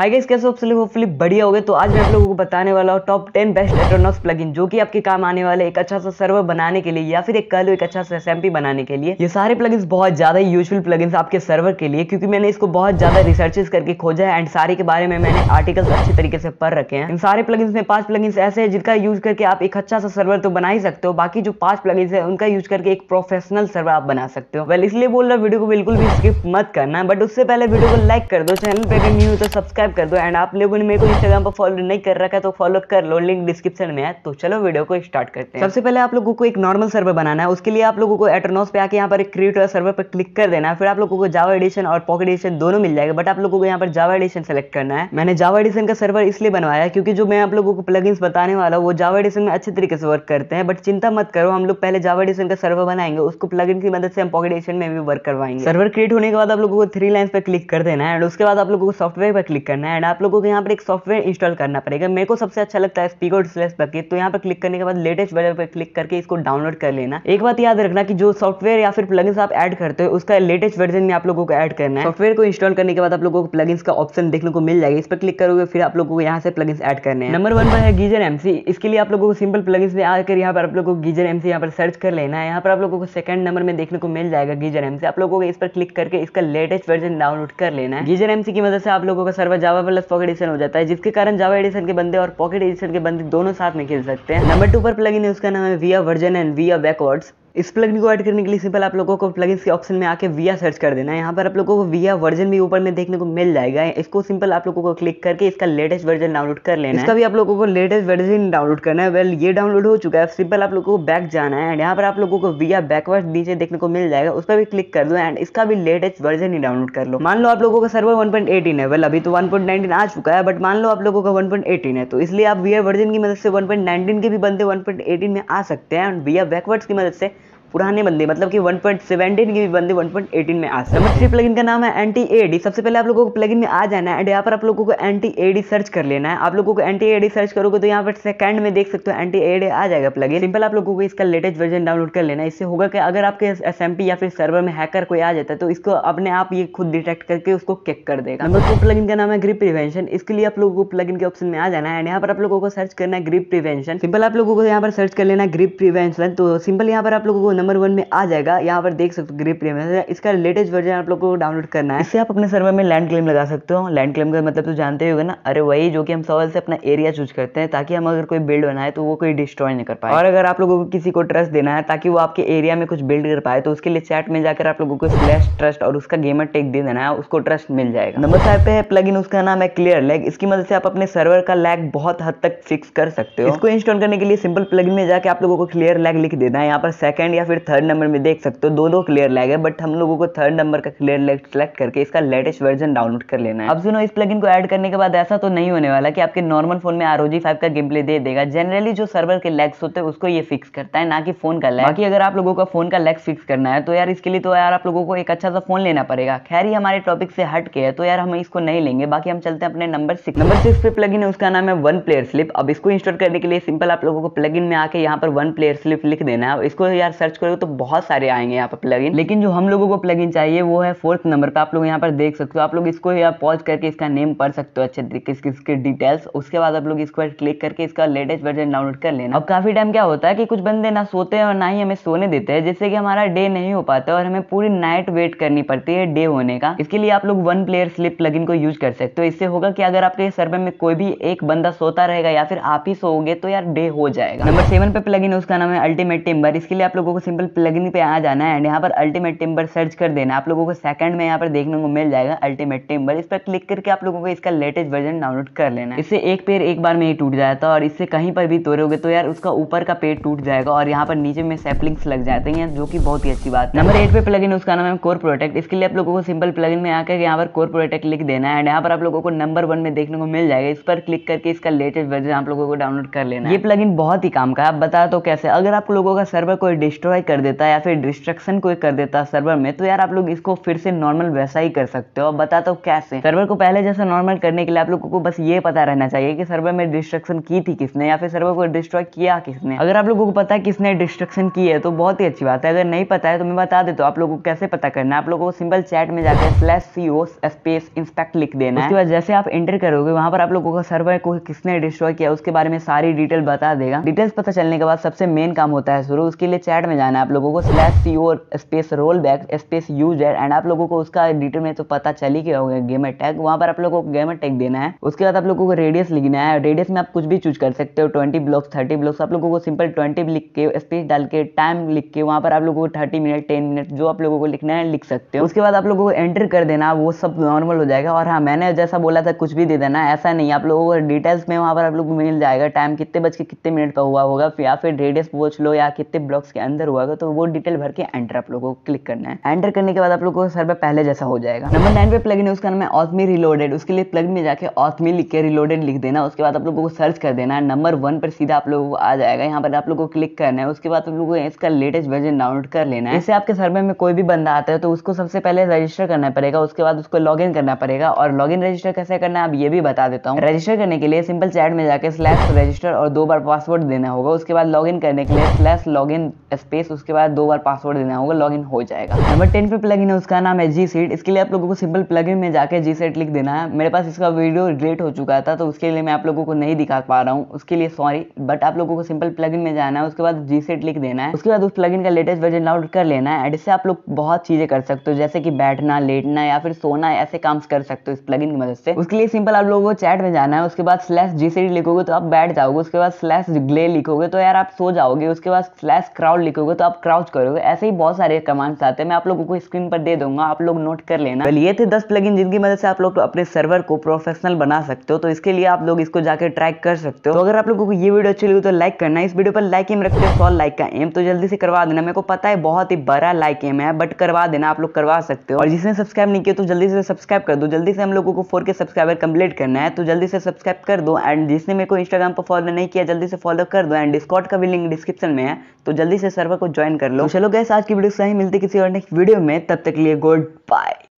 Hi guys कैसे हो आप होपफुली बढ़िया हो गए तो आज मैं आप लोगों को बताने वाला हूँ टॉप 10 बेस्ट एटोनॉस प्लगइन जो कि आपके काम आने वाले एक अच्छा सा सर्वर बनाने के लिए या फिर एक कल एक अच्छा सा एसएमपी बनाने के लिए। ये सारे प्लगइन्स बहुत ज़्यादा यूजफुल प्लगइन्स आपके सर्वर के लिए, क्योंकि मैंने इसको बहुत ज़्यादा रिसर्चेस करके खोजा है एंड सारे के बारे में मैंने आर्टिकल्स अच्छे तरीके से पढ़ रखे हैं। इन सारे प्लगइन्स में पाँच प्लगइन्स ऐसे हैं जिनका यूज़ करके आप एक अच्छा सा सर्वर तो बना ही सकते हो, बाकी जो पाँच प्लगइन्स है उनका यूज़ करके एक प्रोफेशनल सर्वर आप बना सकते हो। वेल इसलिए बोल रहा वीडियो को बिल्कुल भी स्किप मत करना बट उससे पहले वीडियो को लाइक कर दो चैनल पे अगर न्यू तो सब्सक्राइब कर दो एंड आप लोगों ने मेरे को इंस्टाग्राम पर फॉलो नहीं कर रखा तो फॉलो कर लो लिंक डिस्क्रिप्शन में है। तो चलो वीडियो को स्टार्ट करते हैं। सबसे पहले आप लोगों को एक नॉर्मल सर्वर बनाना है। उसके लिए आप लोगों को एटरनोस पे आके यहाँ पर क्रिएट सर्वर पर क्लिक कर देना है। फिर आप लोगों को जावा एडिशन और पॉकेट एडिशन दोनों मिल जाएगा बट आप लोगों को यहाँ पर जावा एडिशन सेलेक्ट करना है। मैंने जावा एडिशन का सर्वर इसलिए बनवाया क्योंकि जो मैं आप लोगों को प्लग बताने वाला हूँ, वो जावा एडिशन में अच्छे तरीके से वर्क करते हैं। बट चिंता मत करो, हम लोग पहले जावा एडिशन का सर्वर बनाएँगे, उसको प्लग की मदद से हम पॉकेट एडिशन में भी वर्क करवाएँगे। सर्वर क्रिएट होने के बाद आप लोगों को थ्री लाइन पर क्लिक कर देना है एंड उसके बाद आप लोगों को सॉफ्टवेयर पर क्लिक करना है एंड आप लोगों को यहाँ पर एक सॉफ्टवेयर इंस्टॉल करना पड़ेगा। मेरे को सबसे अच्छा लगता है स्पीकर स्लेस बकेट तो यहाँ पर क्लिक करने के बाद लेटेस्ट वर्जन पर क्लिक करके इसको डाउनलोड कर लेना। एक बात याद रखना कि जो सॉफ्टवेयर या फिर प्लगइन्स आप ऐड करते हो, उसका लेटेस्ट वर्जन में आप लोगों को ऐड करना है। सॉफ्टवेयर को इंस्टॉल करने के बाद आप लोगों को प्लगइन्स का ऑप्शन देखने को मिल जाएगा। इस पर क्लिक करोगे, फिर आप लोगों को यहाँ से प्लगइन्स ऐड करने हैं। नंबर वन पर है गीजर एमसी इसके लिए आप लोगों को सिंपल प्लगइन्स में आकर यहाँ पर आप लोगों को गीजर एमसी यहाँ पर सर्च कर लेना है। यहाँ पर आप लोगों को सेकंड नंबर में देखने को मिल जाएगा गीजर एमसी आप लोगों को इस पर क्लिक करके इसका लेटेस्ट वर्जन डाउनलोड कर लेना है। गीजर एमसी की मदद से आप लोगों का server Java plus pocket edition हो जाता है, जिसके कारण जावा एडिशन के बंदे और पॉकेट एडिशन के बंदे दोनों साथ में खेल सकते हैं। नंबर टू पर प्लगइन है, उसका नाम है via version and via backwards इस प्लगइन को ऐड करने के लिए सिंपल आप लोगों को प्लगइन्स के ऑप्शन में आके विया सर्च कर देना है। यहाँ पर आप लोगों को विया वर्जन भी ऊपर में देखने को मिल जाएगा। इसको सिंपल आप लोगों को क्लिक करके इसका लेटेस्ट वर्जन डाउनलोड कर लेना है। इसका भी आप लोगों को लेटेस्ट वर्जन डाउनलोड करना है। वेल ये डाउनलोड हो चुका है। सिंपल आप लोगों को बैक जाना है। एंड यहाँ पर आप लोगों को विया बैकवर्ड नीचे देखने को मिल जाएगा। उस पर भी क्लिक कर दो एंड इसका भी लेटेस्ट वर्जन ही डाउनलोड कर लो। मान लो आप लोगों का सर्वर वन है। वेल अभी तो वन आ चुका है बट मान लो आप लोगों का वन है। तो इसलिए आप विया वर्जन की मदद से वन के भी बंदे वन में आ सकते हैं। एंड विया बैकवर्ड्स की मदद से पुराने बंदे मतलब कि 1.17 के बंदे 1.18 में आ सकते नंबर थ्री प्लगइन का नाम है एंटी एडी सबसे पहले आप लोगों को प्लगइन में आ जाना है एंड यहाँ पर आप लोगों को एंटी एडी सर्च कर लेना है। आप लोगों को एंटी एडी सर्च करोगे तो यहाँ पर सेकंड में देख सकते हो एंटी एडी आ जाएगा प्लगइन सिंपल आप लोगों को इसका लेटेस्ट वर्जन डाउनलोड कर लेना है। इससे होगा कि अगर आपके एसएमपी या फिर सर्वर में हैकर कोई आ जाता है तो इसको अपने आप ये खुद डिटेक्ट करके उसको किक कर देगा। नंबर टू प्लगइन का नाम है ग्रिप प्रिवेंशन इसके लिए आप लोगों को प्लगइन के ऑप्शन में आ जाना है एंड यहाँ पर आप लोगों को सर्च करना है ग्रिप प्रिवेंशन सिंपल आप लोगों को यहाँ पर सर्च कर लेना है ग्रिप प्रिवेंशन तो सिंपल यहाँ पर आप लोगों को नंबर वन में आ जाएगा यहाँ पर देख सकते हो ग्रिप प्रीमियम इसका लेटेस्ट वर्जन आप लोग को डाउनलोड करना है। इससे आप अपने सर्वर में लैंड क्लेम लगा सकते हो। लैंड क्लेम का मतलब तो जानते हो ना अरे वही जो कि हम सवाल से अपना एरिया चूज़ करते हैं ताकि हम अगर कोई बिल्ड बनाए तो वो कोई डिस्ट्रॉय नहीं कर पाए। और अगर आप लोगों को किसी को ट्रस्ट देना है ताकि वो आपके एरिया में कुछ बिल्ड कर पाए तो उसके लिए चैट में जाकर आप लोगों को स्लैश ट्रस्ट और उसका गेमर टेक दे देना है उसको ट्रस्ट मिल जाएगा। नंबर फाइव पे है प्लग उसका नाम है क्लियर लैग इसकी मदद से आप अपने सर्वर का लैग बहुत हद तक फिक्स कर सकते हो। इसको इंस्टॉल करने के लिए सिंपल प्लग में जाकर आप लोगों को क्लियर लैग लिख देना है। यहाँ पर सेकंड या फिर थर्ड नंबर में देख सकते हो दो दो क्लियर लैग है बट हम लोगों को थर्ड नंबर का क्लियर लैग सेलेक्ट करके इसका लेटेस्ट वर्जन डाउनलोड कर लेना है। अब सुनो, इस प्लगइन को ऐड करने के बाद ऐसा तो नहीं होने वाला कि आपके नॉर्मल फ़ोन में आर फाइव का गेम प्ले दे देगा। जनरली जो सर्वर के लैग्स होते हैं, उसको ये फिक्स करता है, ना कि फ़ोन का लैग बाकी अगर आप लोगों का फ़ोन का लैग फिक्स करना है तो यार इसके लिए तो यार आप लोगों को एक अच्छा सा फ़ोन लेना पड़ेगा। खैर ही हमारे टॉपिक से हट के है तो यार हम इसको नहीं लेंगे। बाकी हम चलते हैं अपने नंबर सिक्स नंबर सिक्स पे प्लगइन है, उसका नाम है वन प्लेयर स्लिप अब इसको इंस्टॉल करने के लिए सिंपल आप लोगों को प्लगइन में आके यहाँ पर वन प्लेयर स्लिप लिख देना है। इसको यार सर्च करोगे तो बहुत सारे आएँगे यहाँ पर प्लगइन लेकिन जो हम लोगों को प्लगइन चाहिए वो है फोर्थ नंबर पे। आप लोग यहाँ पर देख सकते हो। आप लोग इसको यहाँ पॉज करके इसका नेम पढ़ सकते हो अच्छे तरीके से, इसके डिटेल्स उसके बाद आप लोग इसको क्लिक करके इसका लेटेस्ट वर्जन डाउनलोड कर लेना। अब काफ़ी टाइम क्या होता है कि कुछ बंदे ना सोते हैं और ना ही हमें सोने देते हैं। जिससे कि हमारा डे नहीं हो पाता और हमें पूरी नाइट वेट करनी पड़ती है डे होने का। इसके लिए आप लोग वन प्लेयर स्लिप प्लगइन को यूज़ कर सकते हो। इससे होगा कि अगर आपके सर्वे में कोई भी एक बंदा सोता रहेगा या फिर आप ही सोओगे तो यार डे हो जाएगा। नंबर सेवन पे प्लगइन उसका नाम है अल्टीमेट टिम्बर इसके लिए आप लोगों को सिंपल प्लगइन पे आ जाना है एंड यहाँ पर अल्टीमेट टिम्बर सर्च कर देना। आप लोगों को सेकंड में यहाँ पर देखने को मिल जाएगा अल्टीमेट टिम्बर इस पर क्लिक करके आप लोगों को इसका लेटेस्ट वर्जन डाउनलोड कर लेना इससे एक पेड़ एक बार में ही टूट जाता है और इससे कहीं पर भी तोड़ोगे तो यार उसका ऊपर का पेड़ टूट जाएगा और यहाँ पर नीचे में सेपलिंग्स लग जाते हैं जो कि बहुत ही अच्छी बात है। नंबर एट पे प्लगइन उसका नाम है कोर प्रोटेक्ट इसके लिए आप लोगों को सिंपल प्लगइन में आकर यहाँ पर कोर प्रोटेक्ट लिख देना है एंड यहाँ पर आप लोगों को नंबर वन में देखने को मिल जाएगा। इस पर क्लिक करके इसका लेटेस्ट वर्जन आप लोगों को डाउनलोड कर लेना ये प्लगइन बहुत ही काम का आप बता तो कैसे? अगर आप लोगों का सर्वर कोई डिस्ट्रॉय डिस्ट्रॉय कर देता है या फिर डिस्ट्रक्शन कोई कर देता है सर्वर में तो यार आप लोग इसको फिर से नॉर्मल वैसा ही कर सकते हो। बताता हूँ कैसे? सर्वर को पहले जैसा नॉर्मल करने के लिए आप लोगों को बस ये पता रहना चाहिए कि सर्वर में डिस्ट्रक्शन की थी किसने या फिर सर्वर को डिस्ट्रॉय किया किसने। अगर आप लोगों को पता है किसने डिस्ट्रक्शन की है तो बहुत ही अच्छी बात है। अगर नहीं पता है तो मैं बता देता हूँ आप लोगों को कैसे पता करना है। आप लोगों को सिंपल चैट में जाकर slash C O space inspect लिख देना है। उसके बाद जैसे आप एंटर करोगे, वहाँ पर आप लोगों का सर्वर को किसने डिस्ट्रॉय किया, उसके बारे में सारी डिटेल बता देगा। डिटेल्स पता चलने के बाद सबसे मेन काम होता है शुरू। उसके लिए चैट में जाना है आप लोगों को slash C O space roll back space use and आप लोगों को उसका डिटेल में तो पता चल ही गया होगा गेमर टैग वहाँ पर आप लोगों को गेमर टैग देना है उसके बाद आप लोगों को रेडियस लिखना है रेडियस में आप कुछ भी चूज़ कर सकते हो ट्वेंटी ब्लॉक्स थर्टी ब्लॉक्स आप लोगों को सिंपल ट्वेंटी लिख के स्पेस डाल के टाइम लिख के वहाँ पर आप लोगों को थर्टी मिनट टेन मिनट जो आप लोगों को लिखना है लिख सकते हो उसके बाद आप लोगों को एंटर कर देना वो सब नॉर्मल हो जाएगा और हाँ मैंने जैसा बोला था कुछ भी दे देना ऐसा नहीं आप लोगों को डिटेल्स में वहाँ पर आप लोग मिल जाएगा टाइम कितने बज के कितने मिनट का हुआ होगा या फिर रेडियस पूछ लो या कितने ब्लॉक्स के अंदर हुआ होगा तो वो डिटेल भर के एंटर आप लोगों को क्लिक करना है। एंटर करने के बाद आप लोगों को सर्वर पहले जैसा हो जाएगा। नंबर नाइन पे प्लगइन है उसका नाम है ऑथमी रिलोडेड उसके लिए प्लग में जाके ऑथमी लिख के रिलोडेड लिख देना, उसके बाद आप लोगों को सर्च कर देना नंबर वन पर सीधा आप लोगों को आ जाएगा, यहाँ पर आप लोगों को क्लिक करना है, उसके बाद आप लोगों को इसका लेटेस्ट वर्जन डाउनलोड कर लेना है। इससे आपके सर्वर में कोई भी बंदा आता है तो उसको सबसे पहले रजिस्टर करना पड़ेगा, उसके बाद उसको लॉग करना पड़ेगा, और लॉग रजिस्टर कैसे करना है, अब ये भी बता देता हूँ। रजिस्टर करने के लिए सिंपल चैट में जाकर स्लैश रजिस्टर और दो बार पासवर्ड देना होगा, उसके बाद लॉग करने के लिए स्लैश लॉग स्पेस उसके बाद दो बार पासवर्ड देना होगा लॉग हो जाएगा। नंबर टेन पे प्लग है, उसका नाम है जी सीट इसके लिए आप लोगों को सिंपल प्लग में जाके जी सेट लिख देना है। मेरे पास इसका वीडियो डिलीट हो चुका था तो उसके लिए मैं आप लोगों को नहीं दिखा पा रहा हूँ। उसके लिए सॉरी बट आप लोगों को सिंपल प्लग में जाना है, उसके बाद जी सेट लिख देना है। उसके बाद उस प्लग का लेटेस्ट वर्जन डाउनलोड कर लेना है इससे आप लोग बहुत चीज़ें कर सकते हो, जैसे कि बैठना, लेटना, या फिर सोना, ऐसे काम कर सकते हो इस प्लग की मदद से। उसके लिए सिंपल आप लोगों को चैट में जाना है, उसके बाद स्लैश जी सेट लिखोगे तो आप बैठ जाओगे, उसके बाद स्लैश ग्ले लिखोगे तो यार आप सो जाओगे, उसके बाद स्लैश क्राउड लिखोगे तो आप क्राउच करोगे। ऐसे ही बहुत सारे कमांड्स आते हैं। मैं आप लोगों को स्क्रीन पर दे दूँगा। आप लोग नोट कर लेना। ये थे दस प्लगइन जिनकी मदद से आप लोग अपने सर्वर को प्रोफेशनल बना सकते हो। तो इसके लिए आप लोग इसको जाकर ट्रैक कर सकते हो। तो अगर आप लोगों को ये वीडियो अच्छी लगी तो लाइक करना। इस वीडियो पर लाइक एम रखते हो, सौ लाइक का एम तो जल्दी से करवा देना। मेरे को पता है बहुत ही बड़ा लाइक एम है बट करवा देना। आप लोग करवा सकते हो। और जिसने सब्सक्राइब नहीं किया तो जल्दी से सब्सक्राइब कर दो। जल्दी से हम लोगों को फोर के सब्सक्राइबर कंप्लीट करना है। तो जल्दी से सब्सक्राइब कर दो। एंड जिसने मेरे को इंस्टाग्राम पर फॉलो नहीं किया, जल्दी से फॉलो कर दो। एंड डिस्कॉट का भी लिंक डिस्क्रिप्शन में है। तो जल्दी से सर्वर को ज्वाइन कर लो। तो चलो गैस आज की वीडियो से ही मिलती किसी और नेक्स्ट वीडियो में। तब तक लिए गुड बाय